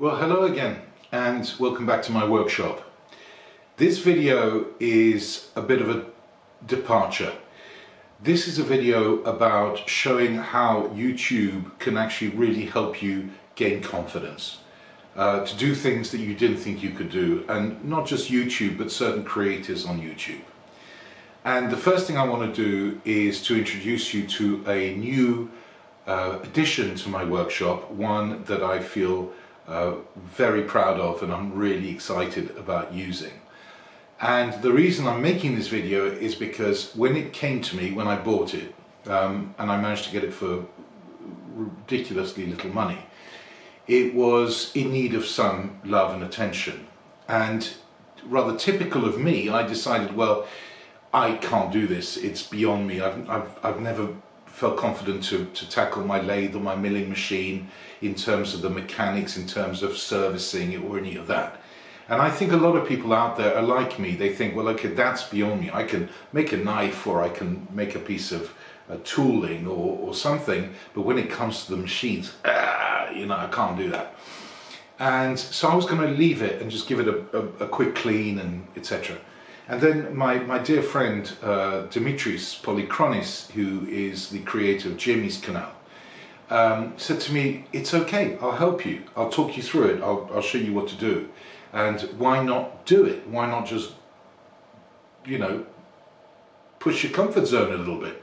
Well, hello again and welcome back to my workshop. This video is a bit of a departure. This is a video about showing how YouTube can actually really help you gain confidence. Uh, to do things that you didn't think you could do and not just YouTube but certain creators on YouTube. And the first thing I want to do is to introduce you to a new uh, addition to my workshop, one that I feel uh, very proud of and I'm really excited about using. And the reason I'm making this video is because when it came to me, when I bought it, um, and I managed to get it for ridiculously little money, it was in need of some love and attention. And rather typical of me, I decided, well, I can't do this. It's beyond me. I've, I've, I've never felt confident to, to tackle my lathe or my milling machine in terms of the mechanics, in terms of servicing it or any of that. And I think a lot of people out there are like me. They think, well, okay, that's beyond me. I can make a knife or I can make a piece of uh, tooling or, or something, but when it comes to the machines, ah, you know, I can't do that. And so I was going to leave it and just give it a, a, a quick clean and etc. And then my, my dear friend uh, Dimitris Polychronis, who is the creator of Jimmy's Canal, um, said to me, it's okay, I'll help you, I'll talk you through it, I'll, I'll show you what to do. And why not do it? Why not just, you know, push your comfort zone a little bit?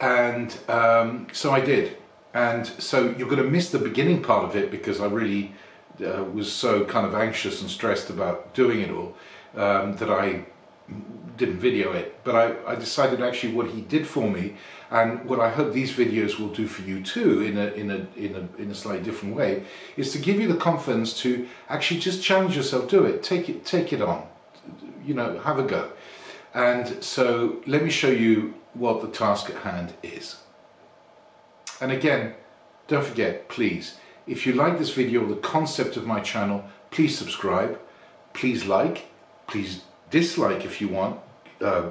And um, so I did. And so you're going to miss the beginning part of it because I really uh, was so kind of anxious and stressed about doing it all um, that I didn't video it, but I, I, decided actually what he did for me and what I hope these videos will do for you too in a, in a, in a, in a slightly different way is to give you the confidence to actually just challenge yourself, do it, take it, take it on, you know, have a go. And so let me show you what the task at hand is. And again, don't forget, please, if you like this video the concept of my channel, please subscribe, please like, please dislike if you want, uh,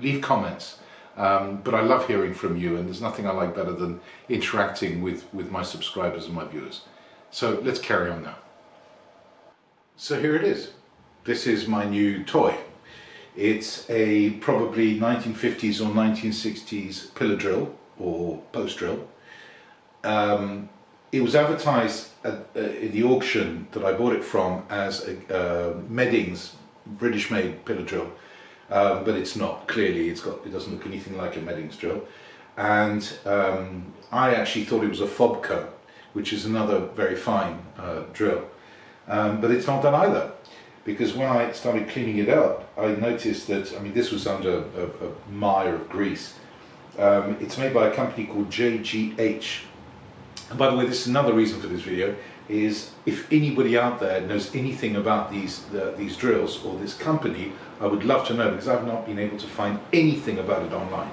leave comments. Um, but I love hearing from you and there's nothing I like better than interacting with, with my subscribers and my viewers. So let's carry on now. So here it is. This is my new toy. It's a probably 1950s or 1960s pillar drill or post drill. Um, it was advertised at, uh, in the auction that I bought it from as a uh, Meddings British made pillar drill um, but it's not clearly it's got it doesn't look anything like a Meddings drill. And um, I actually thought it was a Fobco which is another very fine uh, drill. Um, but it's not that either because when I started cleaning it up I noticed that I mean this was under a, a mire of grease. Um, it's made by a company called JGH and by the way this is another reason for this video is if anybody out there knows anything about these the, these drills or this company, I would love to know because I've not been able to find anything about it online.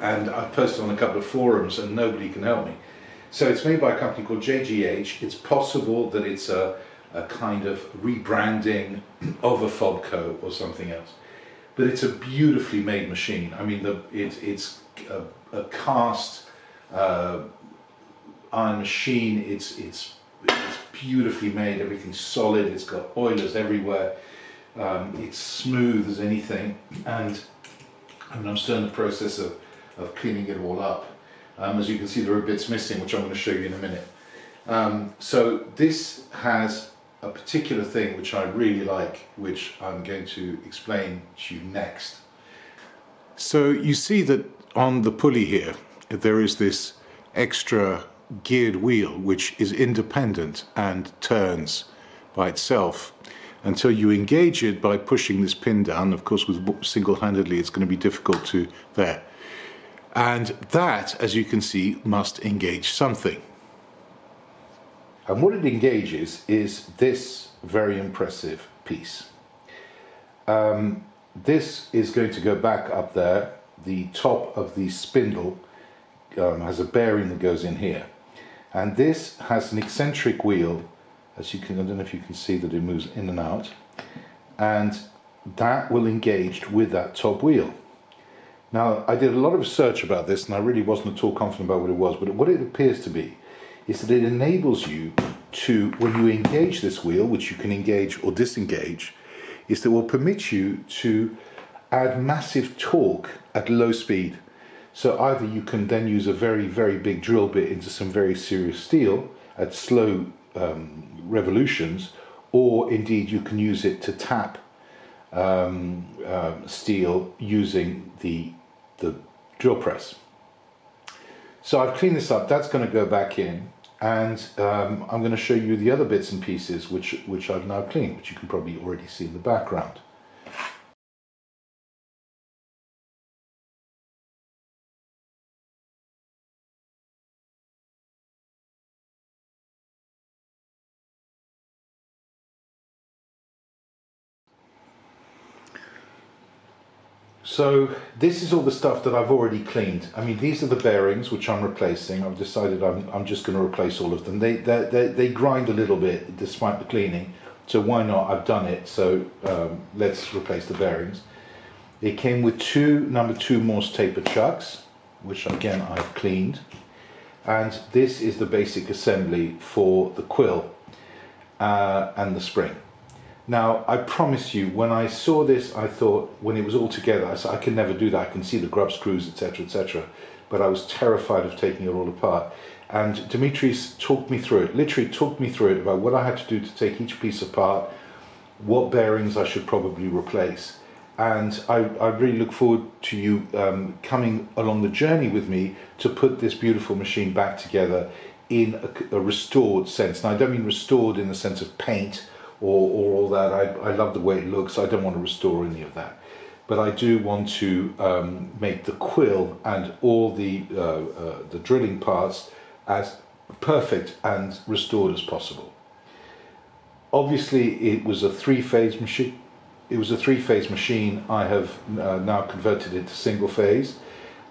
And I've posted on a couple of forums and nobody can help me. So it's made by a company called JGH. It's possible that it's a, a kind of rebranding of a Fobco or something else. But it's a beautifully made machine. I mean, the, it, it's a, a cast uh, iron machine. It's, it's it's beautifully made, everything's solid, it's got oilers everywhere, um, it's smooth as anything, and I mean, I'm still in the process of, of cleaning it all up. Um, as you can see, there are bits missing, which I'm going to show you in a minute. Um, so this has a particular thing which I really like, which I'm going to explain to you next. So you see that on the pulley here, there is this extra geared wheel which is independent and turns by itself until you engage it by pushing this pin down. Of course, with single-handedly, it's going to be difficult to there. And that, as you can see, must engage something. And what it engages is this very impressive piece. Um, this is going to go back up there. The top of the spindle um, has a bearing that goes in here and this has an eccentric wheel as you can I don't know if you can see that it moves in and out and that will engage with that top wheel now I did a lot of research about this and I really wasn't at all confident about what it was but what it appears to be is that it enables you to, when you engage this wheel, which you can engage or disengage, is that will permit you to add massive torque at low speed. So either you can then use a very, very big drill bit into some very serious steel at slow um, revolutions, or indeed you can use it to tap um, uh, steel using the, the drill press. So I've cleaned this up, that's going to go back in and um, I'm going to show you the other bits and pieces which, which I've now cleaned, which you can probably already see in the background. So this is all the stuff that I've already cleaned. I mean, these are the bearings which I'm replacing. I've decided I'm, I'm just going to replace all of them. They, they, they, grind a little bit despite the cleaning. So why not? I've done it. So um, let's replace the bearings. It came with two number two Morse taper chucks, which again I've cleaned. And this is the basic assembly for the quill uh, and the spring. Now, I promise you, when I saw this, I thought, when it was all together, I said, I can never do that. I can see the grub screws, etc., etc. But I was terrified of taking it all apart. And Dimitris talked me through it, literally talked me through it about what I had to do to take each piece apart, what bearings I should probably replace. And I, I really look forward to you um, coming along the journey with me to put this beautiful machine back together in a, a restored sense. Now, I don't mean restored in the sense of paint or, or all that. I, I love the way it looks. I don't want to restore any of that. But I do want to um, make the quill and all the, uh, uh, the drilling parts as perfect and restored as possible. Obviously, it was a three-phase machine. It was a three-phase machine. I have uh, now converted it to single phase,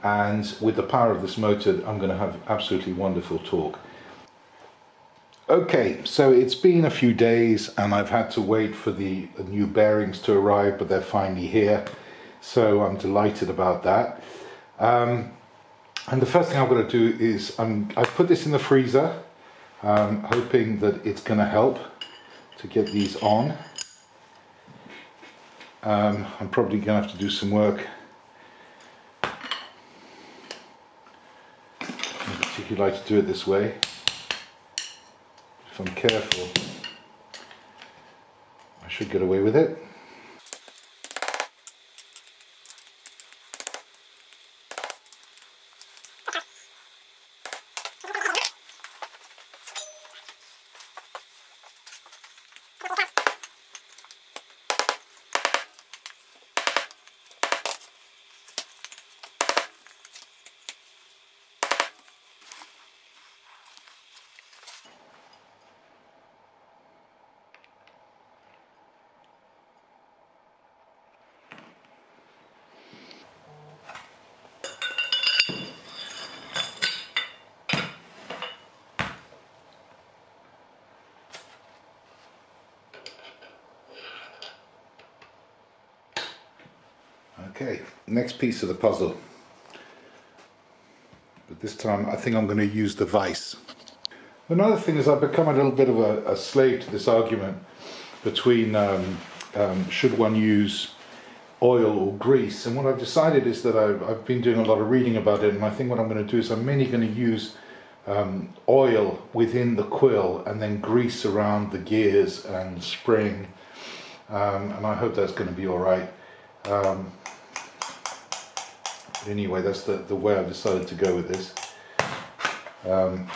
and with the power of this motor, I'm going to have absolutely wonderful torque. Okay, so it's been a few days and I've had to wait for the new bearings to arrive, but they're finally here. So I'm delighted about that. Um, and the first thing I'm going to do is um, I've put this in the freezer, um, hoping that it's going to help to get these on. Um, I'm probably going to have to do some work. I particularly like to do it this way. I'm careful, I should get away with it. Okay, next piece of the puzzle. But this time I think I'm going to use the vise. Another thing is I've become a little bit of a, a slave to this argument between um, um, should one use oil or grease and what I've decided is that I've, I've, been doing a lot of reading about it and I think what I'm going to do is I'm mainly going to use um, oil within the quill and then grease around the gears and spring um, and I hope that's going to be alright. Um, anyway, that's the, the way I've decided to go with this. Um,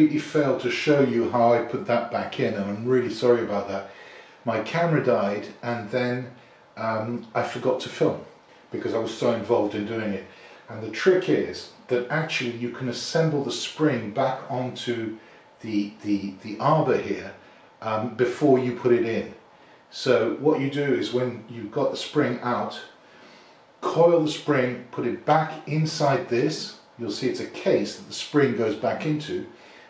completely failed to show you how I put that back in and I'm really sorry about that. My camera died and then um, I forgot to film because I was so involved in doing it. And the trick is that actually you can assemble the spring back onto the, the, the arbor here um, before you put it in. So what you do is when you've got the spring out, coil the spring, put it back inside this. You'll see it's a case that the spring goes back into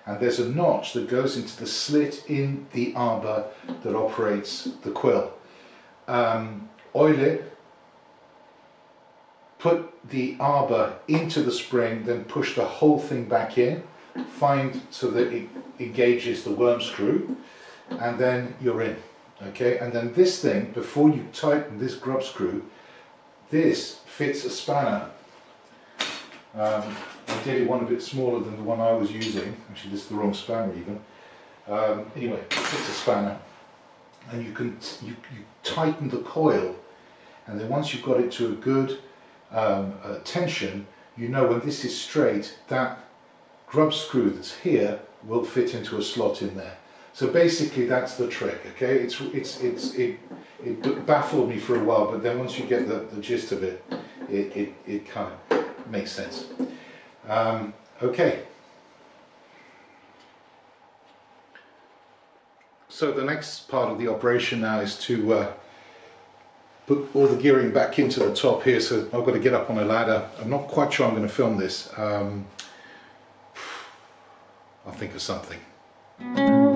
and there's a notch that goes into the slit in the arbor that operates the quill. Um, oil it, put the arbor into the spring, then push the whole thing back in, find so that it engages the worm screw, and then you're in. Okay, and then this thing, before you tighten this grub screw, this fits a spanner. Um, ideally one a bit smaller than the one I was using. Actually, this is the wrong spanner even. Um, anyway, it's a spanner. And you can you, you tighten the coil, and then once you've got it to a good um, uh, tension, you know when this is straight, that grub screw that's here will fit into a slot in there. So basically that's the trick, okay? It's, it's, it's, it, it baffled me for a while, but then once you get the, the gist of it, it, it, it kind of makes sense. Um, okay. So the next part of the operation now is to uh, put all the gearing back into the top here. So I've got to get up on a ladder. I'm not quite sure I'm going to film this. Um, I'll think of something.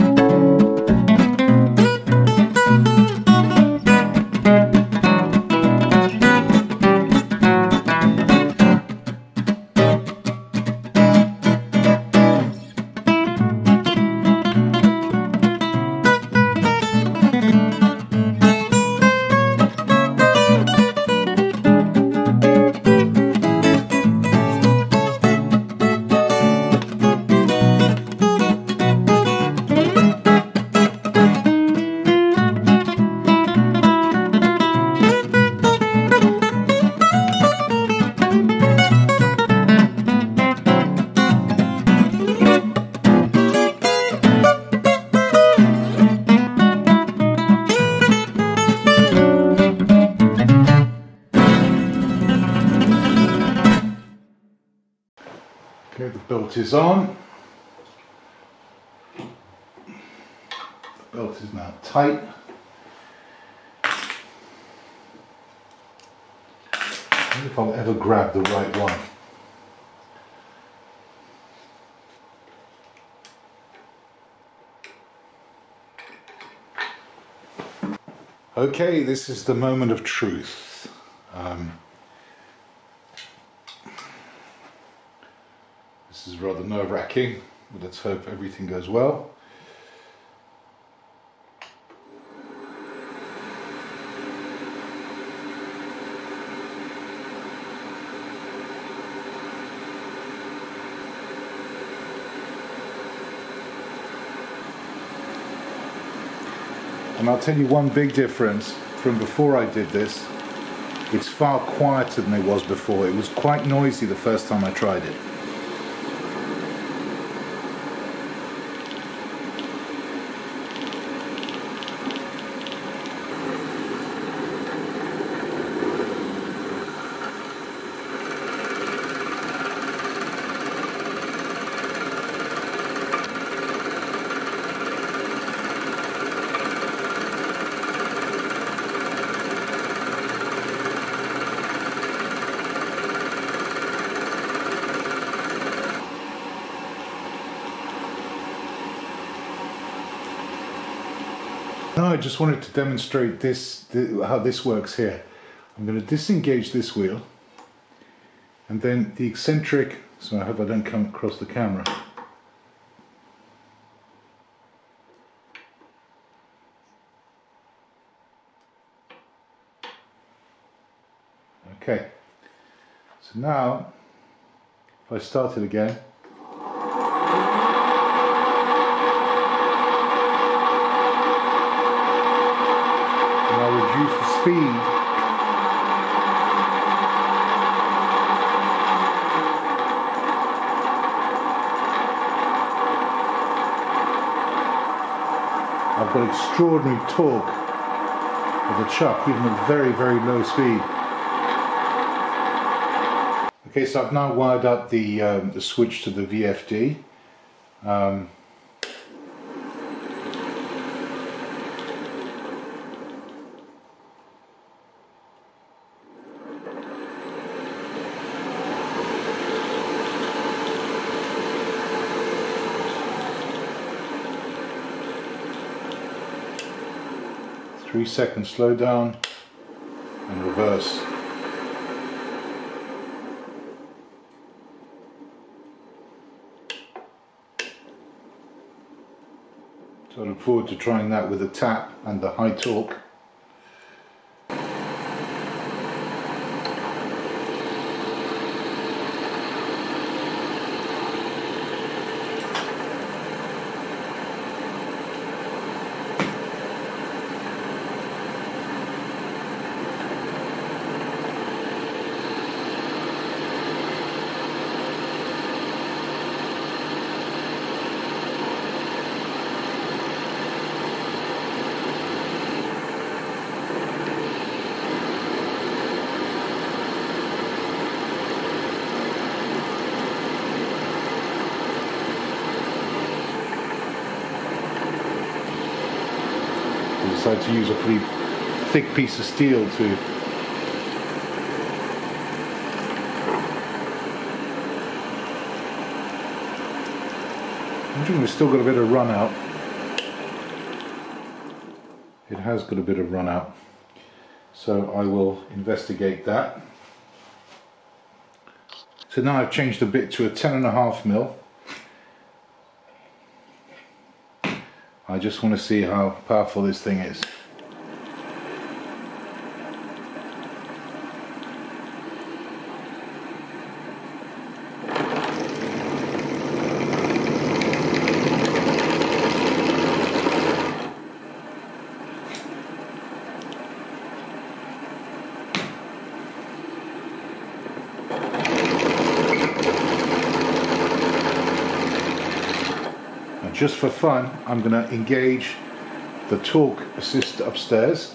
Belt is on. The belt is now tight. If I'll ever grab the right one. Okay, this is the moment of truth. Um, This is rather nerve-wracking, but let's hope everything goes well. And I'll tell you one big difference from before I did this. It's far quieter than it was before. It was quite noisy the first time I tried it. I just wanted to demonstrate this, how this works here. I'm going to disengage this wheel and then the eccentric, so I hope I don't come across the camera. Okay, so now if I start it again, speed. I've got extraordinary torque of the chuck, even at very, very low speed. Okay, so I've now wired up the, um, the switch to the VFD. Um, three seconds slow down and reverse. So I look forward to trying that with the tap and the high torque. decided to use a pretty thick piece of steel to I'm we've still got a bit of run out. It has got a bit of run out. So I will investigate that. So now I've changed the bit to a 10 and a half mil. I just want to see how powerful this thing is. Just for fun, I'm going to engage the torque assist upstairs.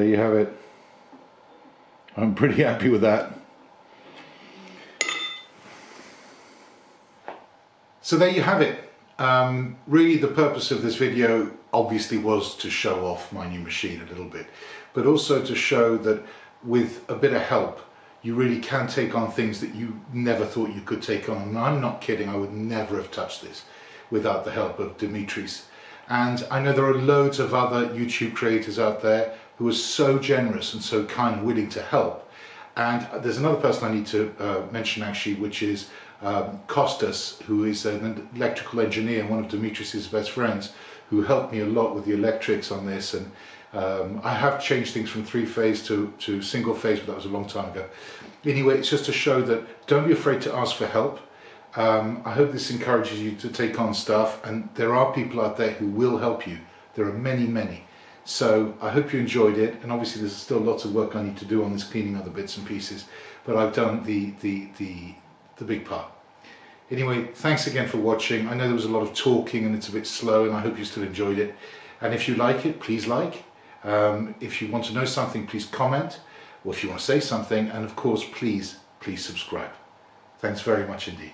there you have it. I'm pretty happy with that. So there you have it. Um, really the purpose of this video obviously was to show off my new machine a little bit, but also to show that with a bit of help, you really can take on things that you never thought you could take on. And I'm not kidding, I would never have touched this without the help of Dimitris. And I know there are loads of other YouTube creators out there who are so generous and so kind and willing to help. And there's another person I need to uh, mention actually, which is um, Costas, who is an electrical engineer and one of Dimitris's best friends, who helped me a lot with the electrics on this. And um, I have changed things from three phase to, to single phase, but that was a long time ago. Anyway, it's just to show that don't be afraid to ask for help. Um, I hope this encourages you to take on stuff, and there are people out there who will help you. There are many, many. So I hope you enjoyed it and obviously there's still lots of work I need to do on this cleaning other bits and pieces but I've done the, the, the, the big part. Anyway, thanks again for watching. I know there was a lot of talking and it's a bit slow and I hope you still enjoyed it. And if you like it, please like. Um, if you want to know something, please comment. or if you want to say something, and of course, please, please subscribe. Thanks very much indeed.